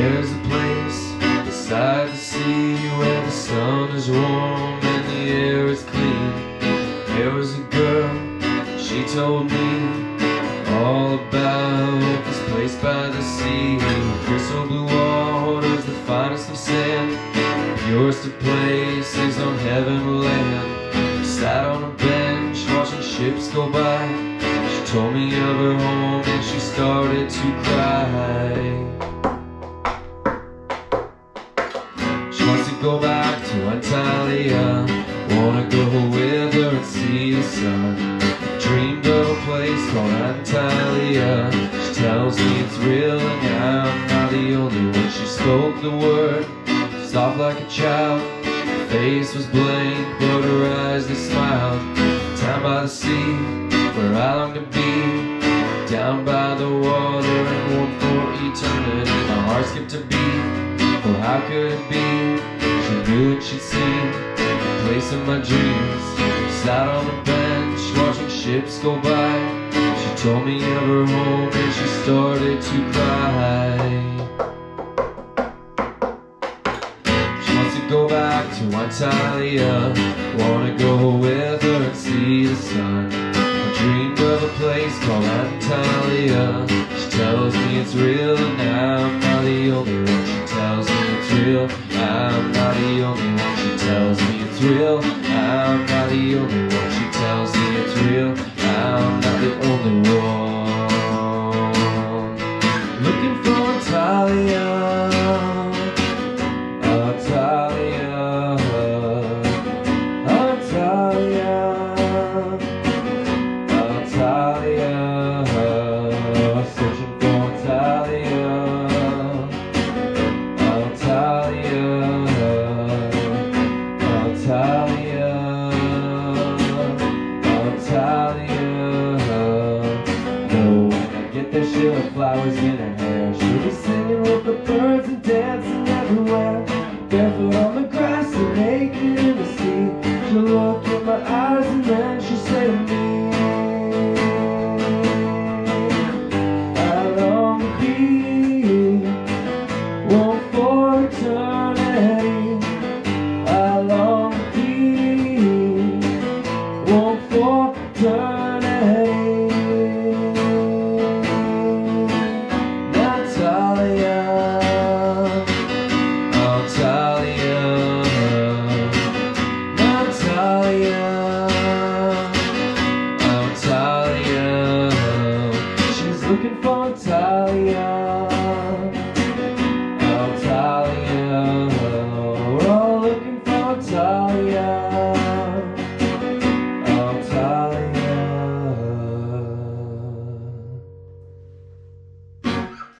There's a place beside the sea where the sun is warm and the air is clean. There was a girl, she told me all about this place by the sea. Crystal blue waters, the finest of sand, purest of places on heaven land. Sat on a bench watching ships go by. She told me of her home and she started to cry. Place called Antalya She tells me it's real and I'm not the only one. She spoke the word, soft like a child. Her face was blank but her eyes they smiled. Down by the sea, where I long to be. Down by the water and warm for eternity. My heart skipped a beat Oh, how could it be? She knew what she'd seen. The place of my dreams Sat on a bench ships go by. She told me of her home and she started to cry. She wants to go back to Antalya. Wanna go with her and see the sun. I dreamed of a place called Antalya. She tells me it's real and I'm not the only one. She tells me it's real, I'm real, I'm not the only one She tells me it's real, I'm not the only one. Looking for Antalya Antalya, Antalya, Antalya, flowers in her hair. She'll be singing with the birds and dancing everywhere. Barefoot on the grass and naked in the sea. She'll look in my eyes and then she'll say to me, I long be one for looking for Antalya.